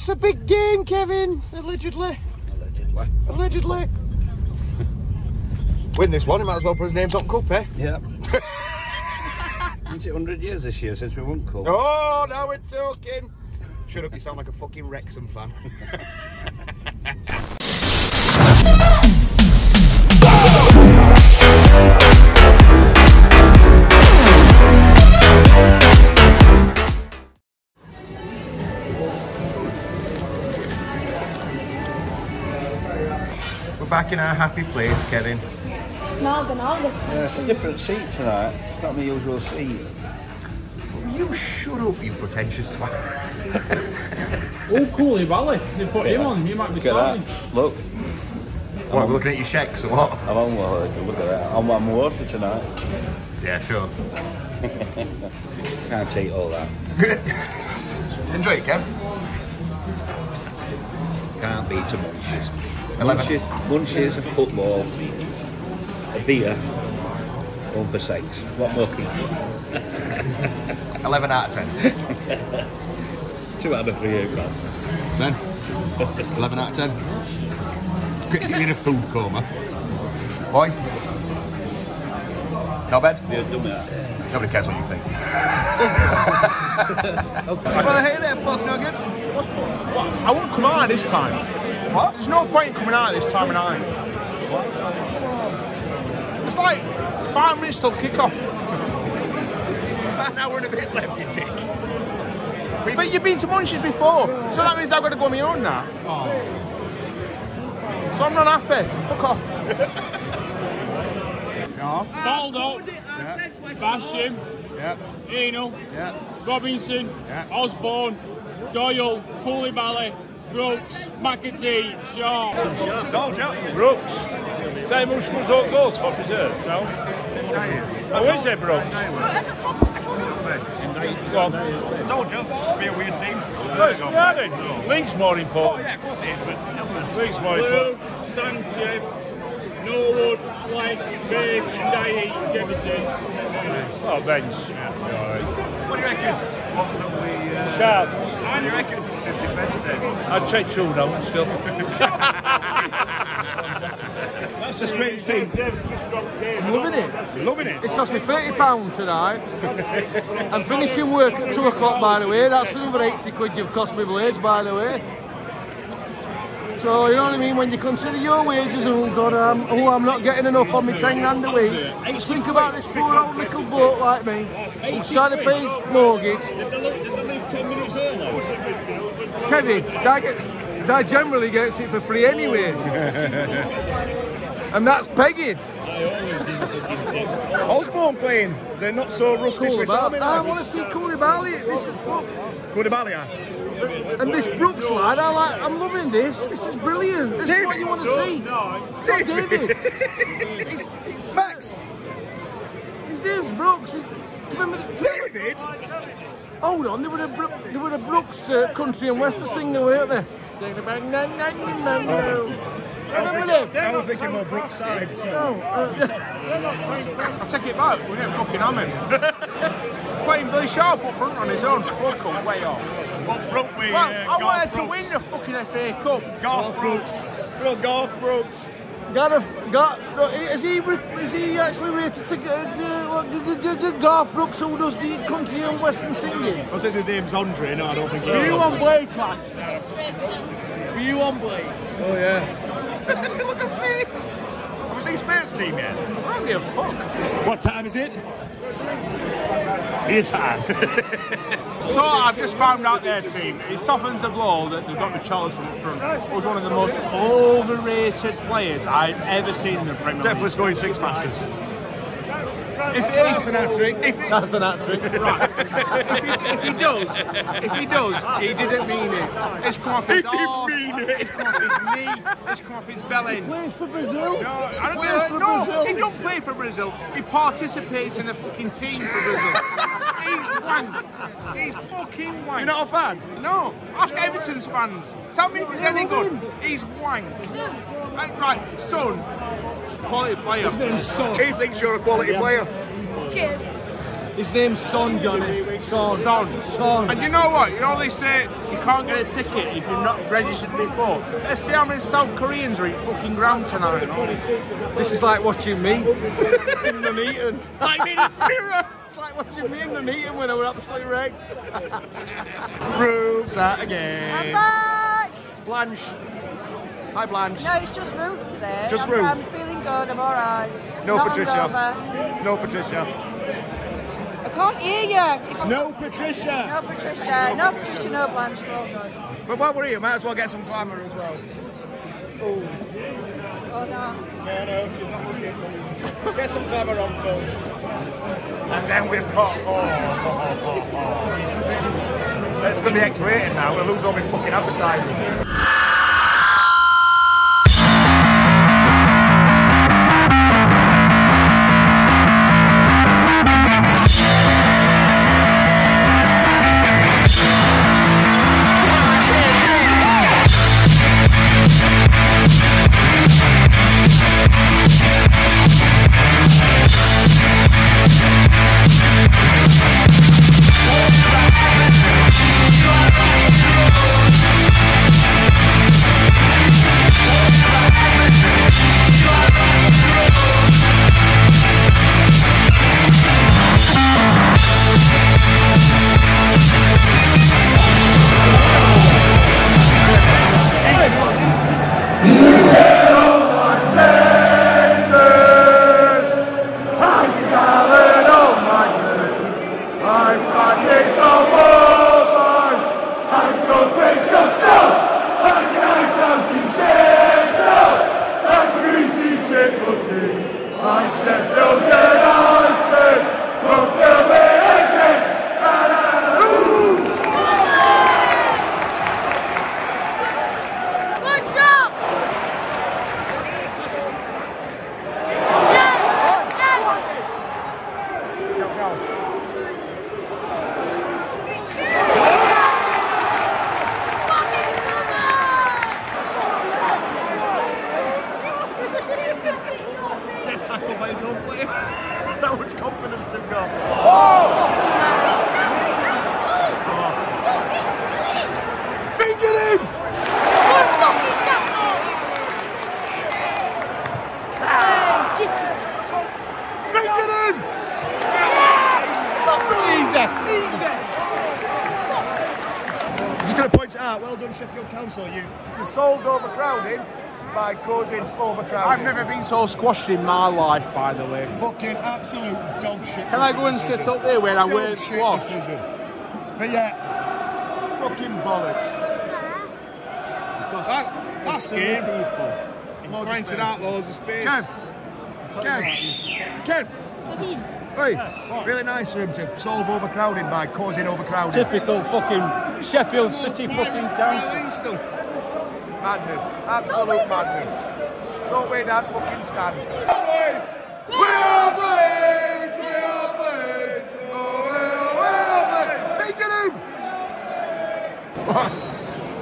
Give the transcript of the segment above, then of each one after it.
It's a big game, Kevin. Allegedly. Allegedly. Allegedly. Win this one, he might as well put his name on cup, eh? Yeah. Isn't it 100 years this year since we won Cup? Oh, now we're talking. Shut up, you sound like a fucking Wrexham fan. back in our happy place, Kevin. No, the no, Yeah, it's a different seat tonight. It's not my usual seat. You shut up, you pretentious twat. Oh, Coulibaly. They put him on. You might be Look at starting. that. Look. What, we're looking at your shakes or what? I'm on water. Look at that. I'm on water tonight. Yeah, sure. Can't eat all that. Enjoy it, Kev. Can't beat a munchies. Eleven. Munchies, munchies, a football, a beer, one for six. What more can you 11 out of 10. Two out of three ain't bad. Ben? 11 out of 10. Get You're in a food coma. Boy? No bed? Yeah, done that. Nobody cares what you think. well, hey there, fuck nugget. I won't come out this time. What? There's no point in coming out this time of night. It's like five minutes till kick off. An hour and a bit left, you dick. But you've been to Munchies before, so that means I've got to go on my own now. Oh. So I'm not happy. Fuck off. Baldo, Basham, Yeah, Eno, yeah. Robinson, Yeah. Osborn, Doyle, Coulibaly, Brooks, McAtee, Shaw. Told you. Brooks. Same who scores up goals for reserve, no? Oh, is it Brooks? Go on. Told you. Be a weird team. Look, yeah, then. Link's more Oh, important. yeah, of course it is, but Link's more important. Sanchez, Norwood, Flake, Babe, Shindai, Jefferson. Oh, bench. what do you reckon? What that we. Uh, Sharp. what do you reckon? This defence then. I'd take two now, still. That's a strange team. Loving it. Loving it. It's cost me £30 tonight. I'm finishing work at 2 o'clock, by the way. That's another 80 quid you've cost me blades, by the way. So, you know what I mean? When you consider your wages, oh God, um, oh, I'm not getting enough on my 10 grand a week. Just think about this poor old little bloke like me who's trying to pay his mortgage. Kevin, that gets, that generally gets it for free anyway. and that's pegging. Osborn playing. They're not so rusty Cool Swiss about. Army I like. want to see Coulibaly. This is look, Coulibaly, yeah. and this Brooks lad. I like. I'm loving this. This is brilliant. This is what you want to see. It's not David. It's, it's, Max. his name's Brooks. He's- Remember the, David. Hold on, there were a Brook, there were a Brooks uh, country and western singer, weren't there? Remember them? I was thinking more Brookside. No, uh, I'll take it back. We're getting fucking hammered. Playing Billy Sharp up front on his own. Fuck him, way off. Up front with Well, uh, I wanted to win the fucking FA Cup. Garth Brooks. Real Garth Brooks. Gareth, Gar, is he is he actually rated to uh, Garth Brooks who does the country and western singing? I says his name's Andre. No, I don't think he Were you on Blade, man? Were you on Blade? Oh, yeah. Look at this. Have we seen Spare's team yet? I don't give a fuck. What time is it? Your time. So I've just found out their team. It softens the blow that they've got the Charleston at front. Was one of the most overrated players I've ever seen in the Premier League. Definitely scoring six masters. If, That's an hat trick. If it, That's an hat trick. Right. if, he, if he does, if he does, he didn't mean it. It's come off his He didn't arse, mean it. It's come off his knee. It's come off his belly. Plays for Brazil. No, I don't Plays know. for no, Brazil. he don't play for Brazil. He participates in the fucking team for Brazil. He's wank. He's fucking wank. You're not a fan? No, ask Everton's fans. Tell me if he's any good. He's wank. Right, right, son. Quality player. His name's Son. He thinks you're a quality player. Cheers. His name's Son, Johnny. Son. Son. And you know what? You know they say you can't get a ticket if you're not registered before. Let's see how many South Koreans are at fucking ground tonight. This is like watching me in the meeting. Like me in the mirror. It's like watching me in the meeting when I was absolutely wrecked. Roof's out again. Back! It's Blanche. Hi, Blanche. No, it's just Ruth today. Just I'm, Ruth. I'm feeling good. I'm all right. No Not Patricia. hungover. No, Patricia. I can't hear you. If I'm- No, Patricia. No Patricia. No Patricia. No Blanche. we're all good. But while we're here, might as well get some glamour as well. Oh no. No, no, she's not looking for me. Get some glamour on first. And then we've got. Oh, oh, oh, oh. oh. It's going to be X rated now. We'll lose all my fucking advertisers. Sheffield. United. Will fill me again. Good shot! That's how much confidence they've got. Finger him! Finger him! Just going to point it out. Well done, Sheffield Council. You've, you've solved overcrowding by causing overcrowding. I've never been so squashed in my life, by the way. Fucking absolute dog shit. Can I go and sit up there where I Dog wear shit squash? decision. But yeah, fucking bollocks. That, that's game. Loads of Rented space. out loads of space. Kev, Kev, Kev. Hey, really nice of him to solve overcrowding by causing overcrowding. Typical fucking Sheffield City fucking town. Madness, absolute madness. So we that fucking stand. We are blades, we are blades. We are, we are blades. Finger him!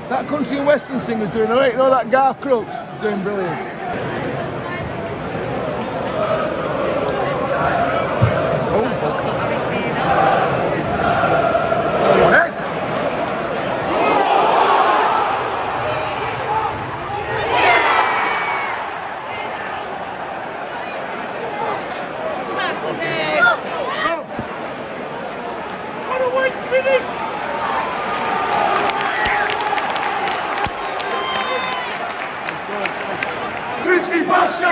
That country and western singer's doing alright. You know that Garth Crooks doing brilliant. Chrissy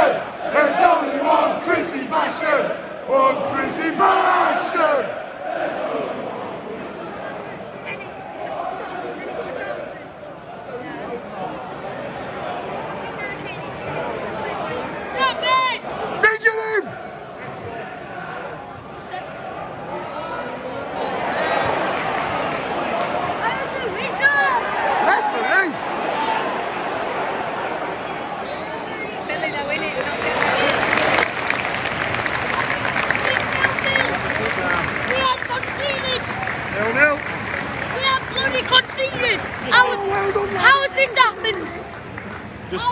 There's only one Chrissy Passion! One Chrissy Passion!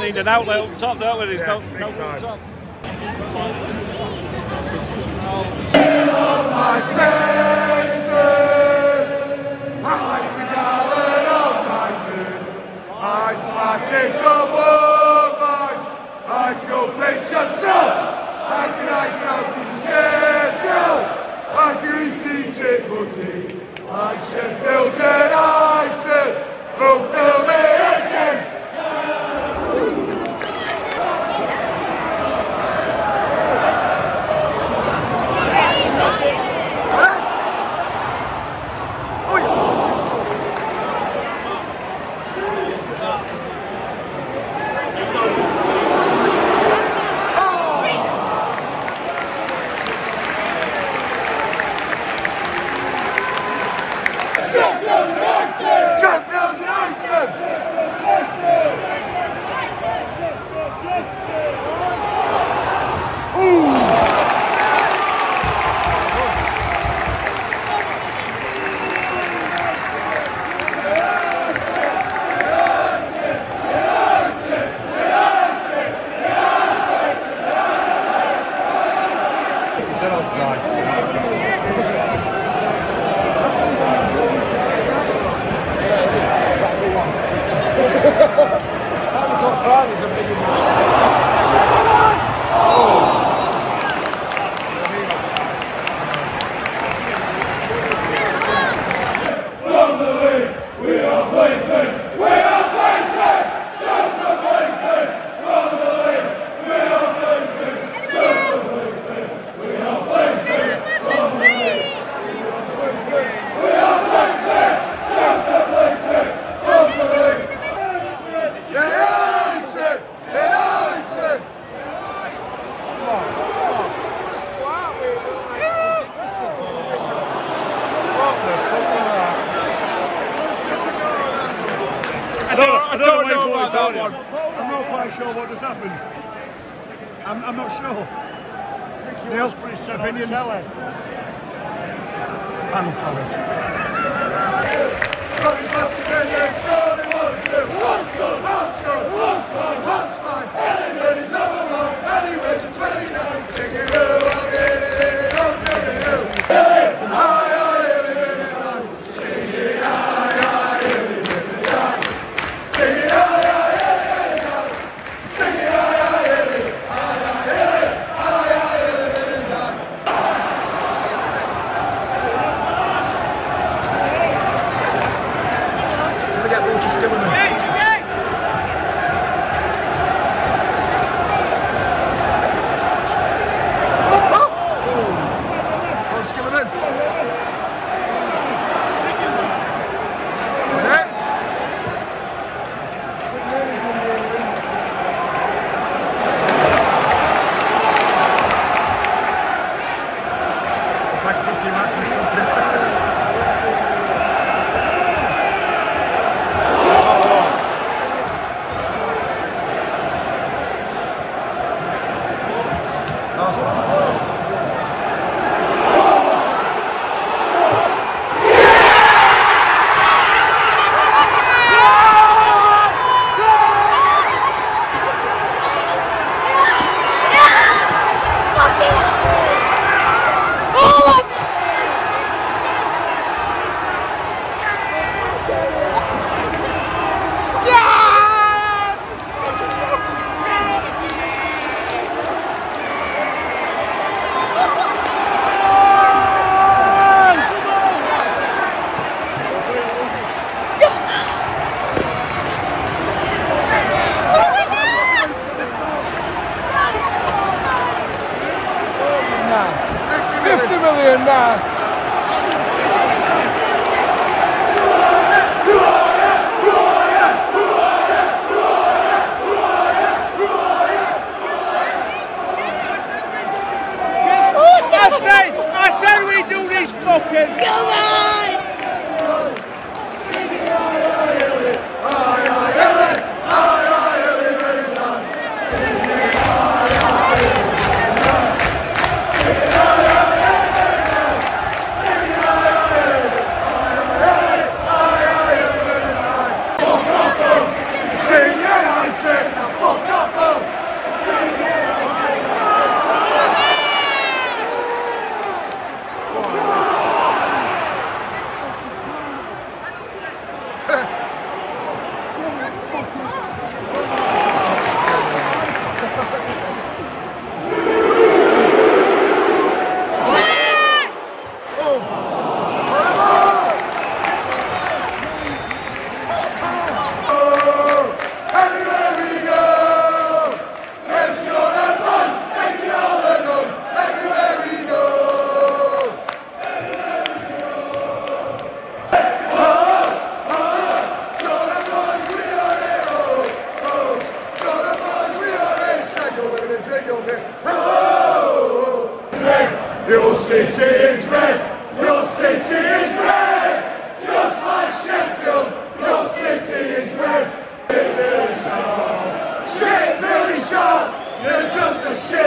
need an outlet up top, don't we? Yeah, no, no time. Top. I like a gallon of magnet. I'd pack it a woman. I'd go pitch a snow. I'd night out in Sheffield. I'd greasy chip butty. I'd Sheffield. I don't. I don't know about that one. I'm not quite sure what just happened. I'm, I'm not sure. Neil's opinions. I Forrest. now. 50 million now. You're just a shit.